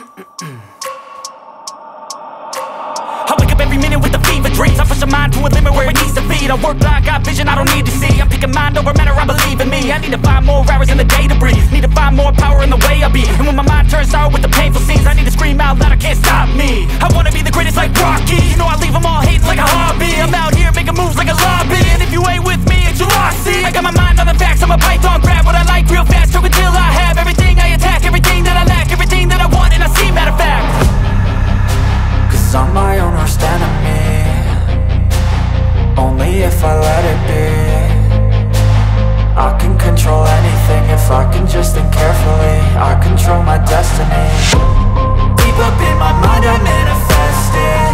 I wake up every minute with the fever dreams. I push my mind to a limit where it needs to feed I work blind, got vision I don't need to see. I'm picking mind over matter, I believe in me. I need to find more hours in the day to breathe. Need to find more power in the way I be. And when my mind turns sour with the painful scenes I need to scream out loud, I can't stop me. I wanna be the greatest like Rocky. You know I if I let it be. I can control anything if I can just think carefully. I control my destiny. Deep up in my mind I manifest it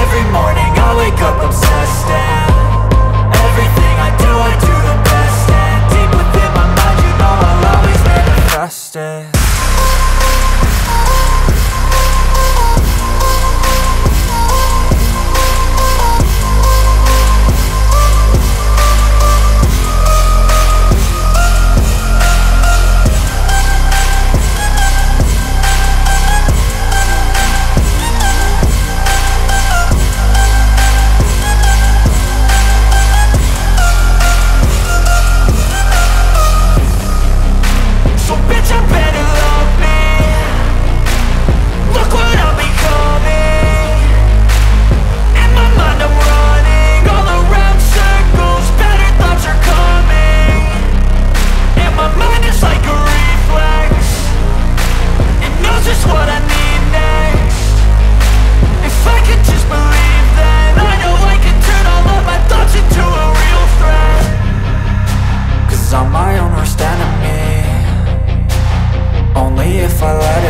Every morning I wake up obsessed. And Everything I do I do the best. And deep within my mind you know I'll always manifest it worst enemy. Only if I let it